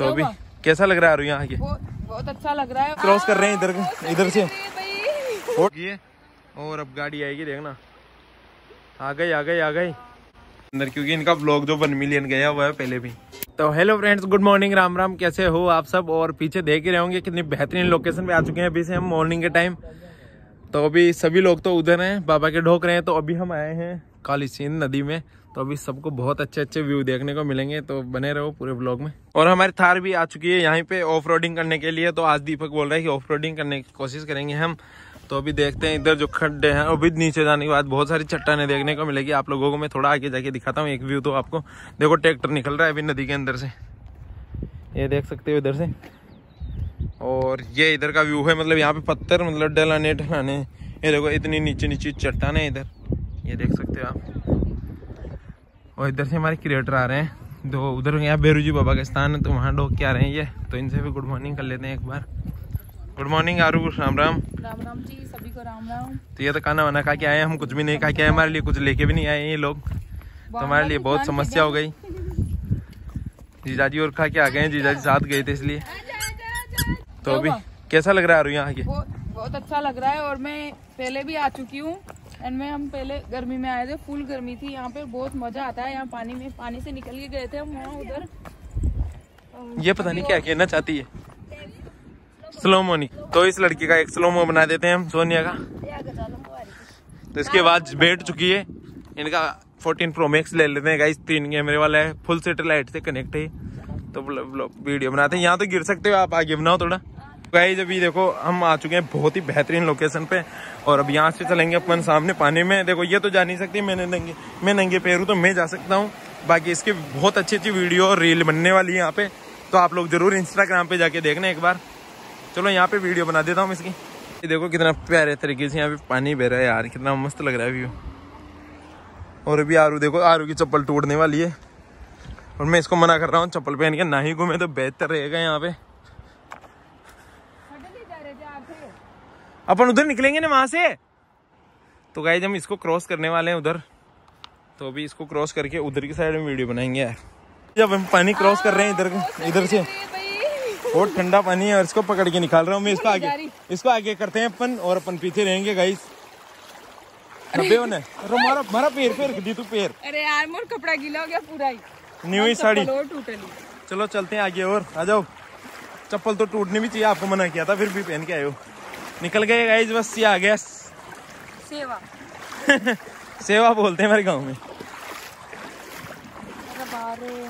तो अभी कैसा लग रहा है यहाँ के बहुत अच्छा लग रहा है। क्रॉस कर रहे हैं इधर इधर से। और अब गाड़ी आएगी देखना। आ गई आ गई आ गई। अंदर क्योंकि इनका ब्लॉग जो वन मिलियन गया हुआ है पहले भी। तो hello friends good morning Ram Ram कैसे हो आप सब? और पीछे देख ही रहे होंगे कितनी बेहतरीन लोकेशन पे आ चुके हैं अभी से हम मॉर्निंग के टाइम तो अभी सभी लोग तो उधर हैं बाबा के ढोक रहे हैं तो अभी हम आए हैं काली नदी में। तो अभी सबको बहुत अच्छे अच्छे व्यू देखने को मिलेंगे तो बने रहो पूरे ब्लॉग में। और हमारी थार भी आ चुकी है यहाँ पे ऑफ़ करने के लिए तो आज दीपक बोल रहा है कि ऑफ़ करने की कोशिश करेंगे हम। तो अभी देखते हैं इधर जो खड्डे हैं, अभी नीचे जाने के बाद बहुत सारी चट्टाने देखने को मिलेगी। आप लोगों को मैं थोड़ा आगे जाके दिखाता हूँ, एक व्यू तो आपको। देखो ट्रैक्टर निकल रहा है अभी नदी के अंदर से। ये देख सकते हो इधर से। और ये इधर का व्यू है मतलब यहाँ पे पत्थर मतलब डलाने ढलाने। ये देखो, इतनी नीचे नीचे चट्टाने इधर। ये देख सकते हो आप। और इधर से हमारे क्रिएटर आ रहे हैं। दो उधर यहाँ बेरू जी बाबा का स्थान है तो वहाँ डोक के आ रहे हैं ये? तो इनसे भी गुड मॉर्निंग कर लेते हैं एक बार। गुड मॉर्निंग आरू राम राम। राम राम जी सभी को राम राम। तो ये तो खाना वाना खा के आए हम कुछ भी नहीं खा के आए हमारे लिए कुछ लेके भी नहीं आए ये लोग। तो हमारे लिए बहुत समस्या हो गई। जीजाजी और खा के आ गए हैं जीजाजी साथ गए थे इसलिए। तो अभी कैसा लग रहा है आरू यहाँ के बहुत अच्छा लग रहा है और मैं पहले भी आ चुकी हूँ। एंड में हम पहले गर्मी में आए थे फुल गर्मी थी, यहाँ पे बहुत मज़ा आता है, यहाँ पानी में, पानी से निकल के गए थे हम वहाँ उधर। ये पता नहीं क्या कहना चाहती है। स्लोमो नहीं। तो इस लड़की का एक स्लोमो बना देते हैं हम, सोनिया का। तो इसके बाद बैठ चुकी है। इनका 14 प्रो मैक्स ले लेते हैं तीन कैमरे वाला है फुल सेटेलाइट से कनेक्ट है। तो वीडियो बनाते हैं। यहाँ तो गिर सकते हो आप, आगे बनाओ थोड़ा। गाइस, अभी देखो, हम आ चुके हैं बहुत ही बेहतरीन लोकेशन पे और अब यहाँ से चलेंगे अपन सामने पानी में। देखो, ये तो जा नहीं सकती मैंने नंगे, मैं नंगे पैर तो मैं जा सकता हूँ। बाकी इसकी बहुत अच्छी अच्छी वीडियो और रील बनने वाली है यहाँ पे। तो आप लोग ज़रूर इंस्टाग्राम पे जाके देखना एक बार। चलो, यहाँ पे वीडियो बना देता हूँ इसकी। ये देखो, कितना प्यारे तरीके से यहाँ पे पानी बह रहा है यार, कितना मस्त लग रहा है व्यू और अभी आरू, देखो, आरू की चप्पल टूटने वाली है। और मैं इसको मना कर रहा हूँ, चप्पल पहन के ना ही घूमे तो बेहतर रहेगा यहाँ पे। अपन उधर निकलेंगे ना वहाँ से? तो गाइज़ हम इसको क्रॉस करने वाले हैं उधर। तो अभी इसको क्रॉस करके उधर की साइड में वीडियो बनाएँगे। यार जब हम पानी क्रॉस कर रहे हैं इधर इधर से। बहुत ठंडा पानी है और इसको पकड़ के निकाल रहा हूँ मैं। इसको आगे इसको आगे करते हैं अपन और अपन पीछे रहेंगे गाइस मारा मारा पैर पैर दी तू पैर। अरे यार मोर कपड़ा गीला हो गया पूरा ही। न्यू ही साड़ी। चलो चलते हैं आगे और आ जाओ। चप्पल तो टूटनी भी चाहिए आपको मना किया था फिर भी पहन के आए हो। निकल गए गाइस बस ये आ गया। सेवा। सेवा बोलते हैं हमारे गाँव में।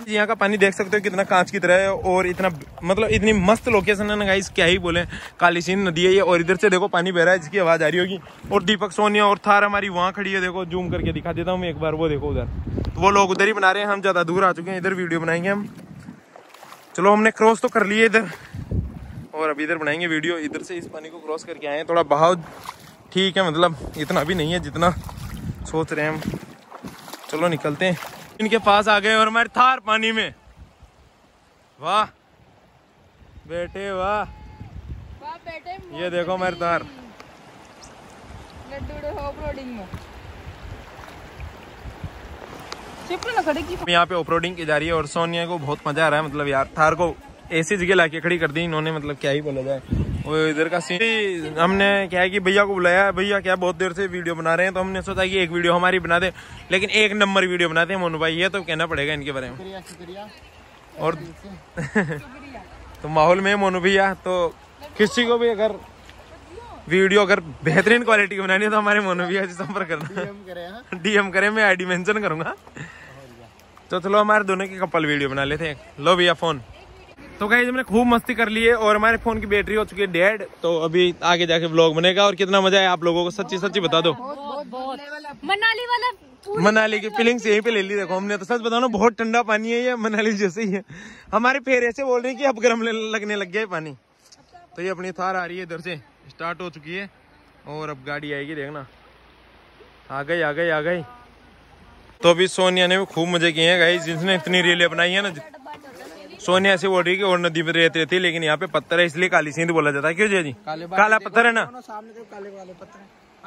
यहाँ का पानी देख सकते हो कितना कांच की तरह है और इतना मतलब इतनी मस्त लोकेशन है ना गाइस क्या ही बोले। काली सीन नदी है ये और इधर से देखो पानी बह रहा है जिसकी आवाज़ आ रही होगी। और दीपक सोनिया और थार हमारी वहाँ खड़ी है देखो जूम करके दिखा देता हूँ एक बार वो देखो उधर। तो वो लोग उधर ही बना रहे हैं हम ज़्यादा दूर आ चुके हैं इधर वीडियो बनाएँगे हम। चलो हमने क्रॉस तो कर लिए इधर। और अभी इधर बनाएँगे वीडियो इधर से इस पानी को क्रॉस करके आए हैं। थोड़ा बहाव ठीक है मतलब इतना भी नहीं है जितना सोच रहे हैं हम। चलो निकलते हैं। इनके पास आ गए और हमारे थार पानी में। वाह। बेटे वाह। वाह बेटे ये देखो हमारे थार। यहाँ पे ऑफरोडिंग की जा रही है और सोनिया को बहुत मज़ा आ रहा है मतलब यार थार को ऐसी जगह लाके खड़ी कर दी इन्होंने मतलब क्या ही बोला जाए। वो इधर का सीन हमने क्या है कि भैया को बुलाया भैया क्या बहुत देर से वीडियो बना रहे हैं तो हमने सोचा कि एक वीडियो हमारी बना दे लेकिन एक नंबर वीडियो बनाते हैं मोनू भाई ये तो कहना पड़ेगा इनके बारे में। और तो माहौल में मोनू भैया तो किसी को भी अगर वीडियो अगर बेहतरीन क्वालिटी की बनानी है तो हमारे मोनू भैया से संपर्क करना। डीएम करे मैं आईडी मेंशन करूँगा। तो चलो हमारे दोनों के कपल वीडियो बना लेते हैं। लो भैया फ़ोन। तो गाइज़ हमने खूब मस्ती कर ली है और हमारे फ़ोन की बैटरी हो चुकी है डेड। तो अभी आगे जाके ब्लॉग बनेगा और कितना मज़ा है आप लोगों को सच्ची सच्ची बता दो। मनाली वाला मनाली की फीलिंग्स यहीं पे ले ली देखो हमने तो सच बताओ ना बहुत ठंडा पानी है ये मनाली जैसे ही है। हमारे फेर ऐसे बोल रहे हैं कि अब गर्म लगने लग गया है पानी। तो ये अपनी थार आ रही है इधर से। स्टार्ट हो चुकी है और अब गाड़ी आएगी देखना। आ गई आ गई आ गई। तो अभी सोनिया ने भी खूब मज़े किए हैं गाइस। जिसने इतनी रीलें बनाई है ना सोनिया ऐसे बोल रही है कि और नदी में रेत रहती है लेकिन यहाँ पे पत्थर है इसलिए काली सींध बोला जाता है। क्यों जी? काला पत्थर है ना?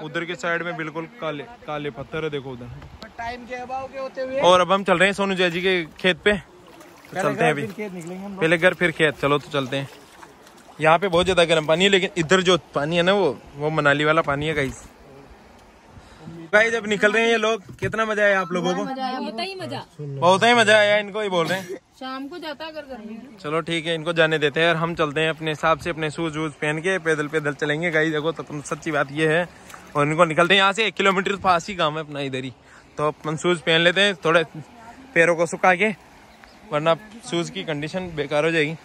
उधर के साइड में बिल्कुल काले काले पत्थर है देखो उधर। टाइम के अभाव के होते हुए और अब हम चल रहे हैं सोनू जय जी के खेत पे। तो चलते हैं अभी। खेत निकलेंगे पहले घर फिर खेत। चलो तो चलते हैं। यहाँ पे बहुत ज़्यादा गर्म पानी है लेकिन इधर जो पानी है ना वो वो मनाली वाला पानी है गाइस गाइस जब निकल रहे हैं ये लोग कितना मज़ा आया आप लोगों को? ही मज़ा। बहुत ही मज़ा आया इनको ही बोल रहे हैं। शाम को जाता अगर गर्मी चलो ठीक है इनको जाने देते हैं और हम चलते हैं अपने हिसाब से अपने शूज़ वूज पहन के पैदल पैदल चलेंगे। गाइस देखो तो तुम सच्ची बात ये है और इनको निकलते हैं यहाँ से एक किलोमीटर पास ही गाँव है अपना इधर ही। तो अपन शूज़ पहन लेते हैं थोड़े पैरों को सुखा के वरना शूज़ की कंडीशन बेकार हो जाएगी।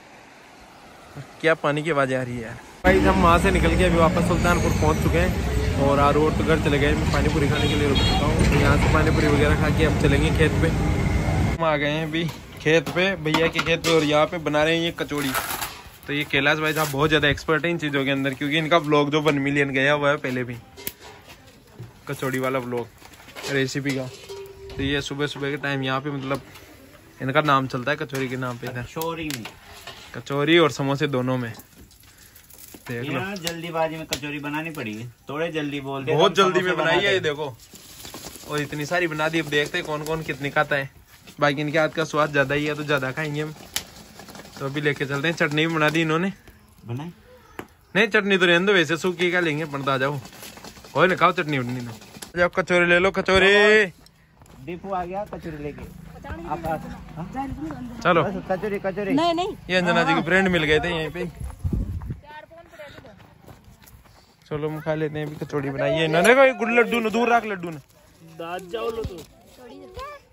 क्या पानी की आवाज़ आ रही है भाई, हम वहाँ से निकल के अभी वापस सुल्तानपुर पहुँच चुके हैं और आर रोड तो घर चले गए। मैं पानी पूरी खाने के लिए रुक चुका हूँ। यहाँ से पानी पूरी वगैरह खा के अब चलेंगे खेत पे। हम आ गए हैं अभी खेत पे, भैया के खेत पे और यहाँ पे बना रहे हैं ये कचौड़ी। तो ये कैलाश भाई साहब बहुत ज़्यादा एक्सपर्ट है इन चीज़ों के अंदर, क्योंकि इनका ब्लॉग जो वन मिलियन गया हुआ है पहले भी। कचौड़ी वाला ब्लॉग रेसिपी का। तो ये सुबह सुबह के टाइम यहाँ पे मतलब इनका नाम चलता है कचौरी के नाम पे। इधर कचौरी और समोसे दोनों में। देख लो। जल्दीबाजी में कचौरी बनानी पड़ी है थोड़े जल्दी बोल दे बहुत जल्दी में बनाई है ये देखो। और इतनी सारी बना दी अब देखते हैं कौन कौन कितनी खाता है। बाकी इनके हाथ का स्वाद ज़्यादा ही है तो ज़्यादा खाएँगे हम। तो अभी लेके चलते हैं। चटनी भी बना दी इन्होंने। बनाए? नहीं चटनी तो रहने दो वैसे सूखी का लेंगे पड़ता आ जाओ कोई ना खाओ चटनी उटनी ना जाओ कचौरी ले लो कचौरी। दीपू आ गया कचौरी लेके? चलो। बस कचौरी कचौरी नहीं नहीं। ये अंजना जी के फ्रेंड मिल गए थे यहीं पे। चलो हम खा लेते हैं अभी कचौड़ी बनाई है। इन्होंने कोई गुड़ लड्डू ने दूर रख लड्डू ने।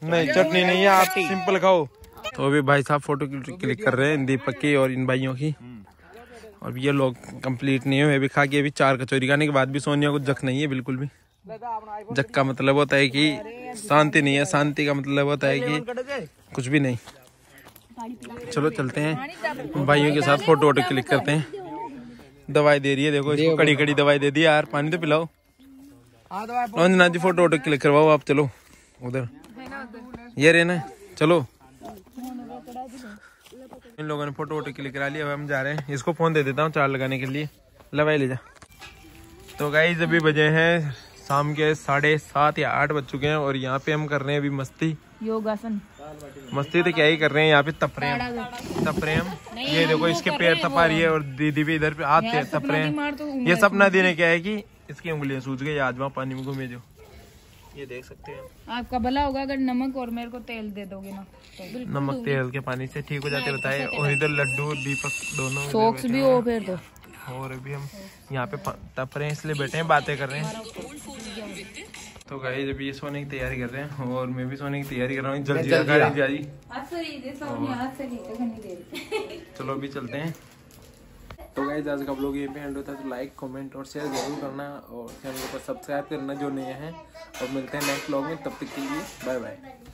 नहीं चटनी नहीं है आप सिंपल खाओ। तो अभी भाई साहब फ़ोटो क्लिक कर रहे हैं दीपक की और इन भाइयों की। और ये लोग कंप्लीट नहीं हुए अभी खा के अभी चार कचौरी खाने के बाद भी सोनिया को जख नहीं है बिल्कुल भी। जख का मतलब होता है कि शांति नहीं है, शांति का मतलब होता है कि कुछ भी नहीं। चलो चलते हैं। भाइयों के साथ फ़ोटो वोटो क्लिक करते हैं। दवाई दे रही है, देखो, इसको कड़ी कड़ी दवाई दे दी। यार, पानी तो पिलाओ। अंजना जी फ़ोटो वोटो क्लिक करवाओ आप, चलो। उधर। ये रे ना चलो। इन लोगों ने फ़ोटो वोटो क्लिक करा लिया, अब हम जा रहे हैं। इसको फ़ोन दे देता हूँ, चार्ज लगाने के लिए। लवाई ले जा। तो गाइज़ अभी बजे हैं शाम के साढ़े सात या आठ बज चुके हैं और यहाँ पे हम कर रहे हैं अभी मस्ती। योगासन। मस्ती तो क्या ही कर रहे हैं यहाँ पे तप रहे हैं तप रहे हैं हम। ये देखो इसके पैर तपा रही है और दीदी भी इधर पे हाथ तप रहे हैं। तो ये सपना देने क्या है कि इसकी उंगलियाँ सूझ गई आज वहाँ पानी में घूमे जो ये देख सकते हैं। आपका भला होगा अगर नमक और मेरे को तेल दे दोगे ना। तो नमक तेल के पानी से ठीक हो जाते बताए और इधर लड्डू दीपक दोनों सॉक्स भी हो फिर तो। और अभी हम यहाँ पे तप रहे हैं इसलिए बैठे हैं बातें कर रहे हैं। तो गाइस अभी ये सोने की तैयारी कर रहे हैं और मैं भी सोने की तैयारी कर रहा हूँ। जल्दी गाड़ी जा रही चलो अभी चलते हैं। तो गाइस आज का ब्लॉग ये भी एंड होता है तो लाइक कमेंट और शेयर ज़रूर करना और चैनल को सब्सक्राइब करना जो नए हैं। और मिलते हैं नेक्स्ट ब्लॉग में तब तक के लिए बाय बाय